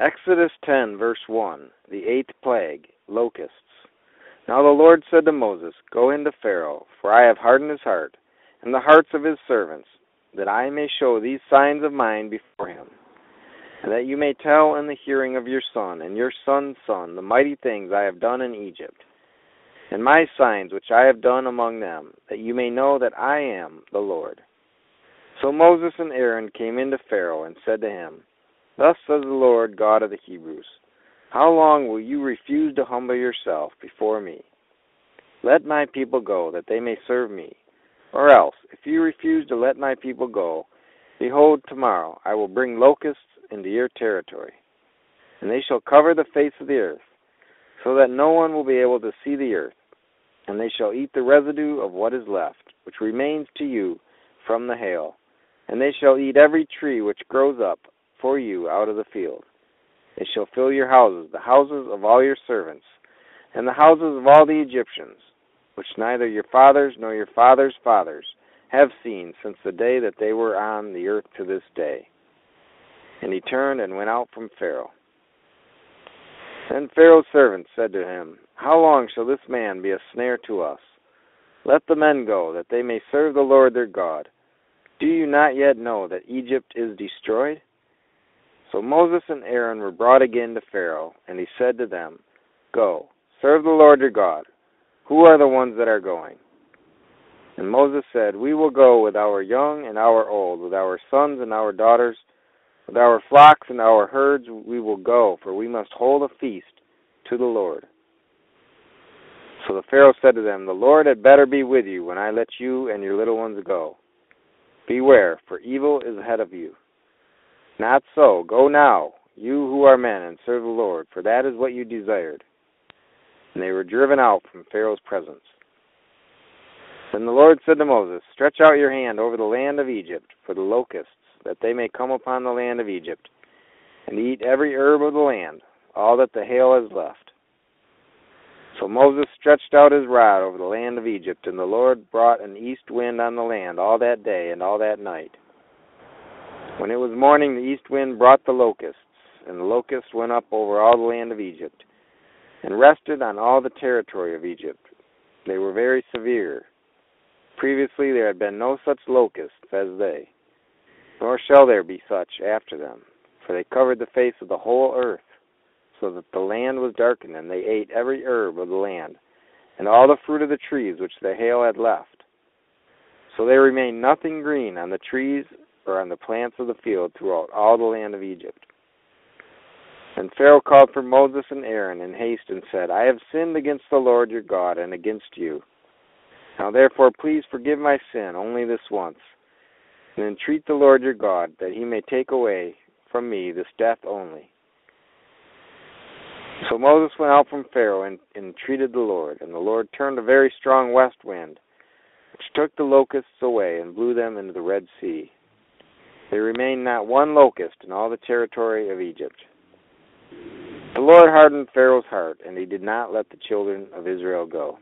Exodus 10, verse 1, the eighth plague, locusts. Now the Lord said to Moses, Go into Pharaoh, for I have hardened his heart, and the hearts of his servants, that I may show these signs of mine before him, and that you may tell in the hearing of your son and your son's son the mighty things I have done in Egypt, and my signs which I have done among them, that you may know that I am the Lord. So Moses and Aaron came into Pharaoh and said to him, Thus says the Lord God of the Hebrews How long will you refuse to humble yourself before me? Let my people go, that they may serve me. Or else, if you refuse to let my people go, behold, tomorrow I will bring locusts into your territory, and they shall cover the face of the earth, so that no one will be able to see the earth, and they shall eat the residue of what is left, which remains to you from the hail, and they shall eat every tree which grows up for you out of the field. It shall fill your houses, the houses of all your servants, and the houses of all the Egyptians, which neither your fathers nor your fathers' fathers have seen since the day that they were on the earth to this day. And he turned and went out from Pharaoh. Then Pharaoh's servants said to him, How long shall this man be a snare to us? Let the men go, that they may serve the Lord their God. Do you not yet know that Egypt is destroyed? So Moses and Aaron were brought again to Pharaoh, and he said to them, Go, serve the Lord your God. Who are the ones that are going? And Moses said, We will go with our young and our old, with our sons and our daughters, with our flocks and our herds we will go, for we must hold a feast to the Lord. So the Pharaoh said to them, The Lord had better be with you when I let you and your little ones go. Beware, for evil is ahead of you. Not so. Go now, you who are men, and serve the Lord, for that is what you desired. And they were driven out from Pharaoh's presence. Then the Lord said to Moses, Stretch out your hand over the land of Egypt for the locusts, that they may come upon the land of Egypt, and eat every herb of the land, all that the hail has left. So Moses stretched out his rod over the land of Egypt, and the Lord brought an east wind on the land all that day and all that night when it was morning, the east wind brought the locusts, and the locusts went up over all the land of Egypt, and rested on all the territory of Egypt. They were very severe. Previously there had been no such locusts as they, nor shall there be such after them, for they covered the face of the whole earth, so that the land was darkened, and they ate every herb of the land, and all the fruit of the trees which the hail had left. So there remained nothing green on the trees or on the plants of the field throughout all the land of Egypt. And Pharaoh called for Moses and Aaron in haste and said, I have sinned against the Lord your God and against you. Now therefore please forgive my sin only this once, and entreat the Lord your God that he may take away from me this death only. So Moses went out from Pharaoh and entreated the Lord, and the Lord turned a very strong west wind, which took the locusts away and blew them into the Red Sea. There remained not one locust in all the territory of Egypt. The Lord hardened Pharaoh's heart, and he did not let the children of Israel go.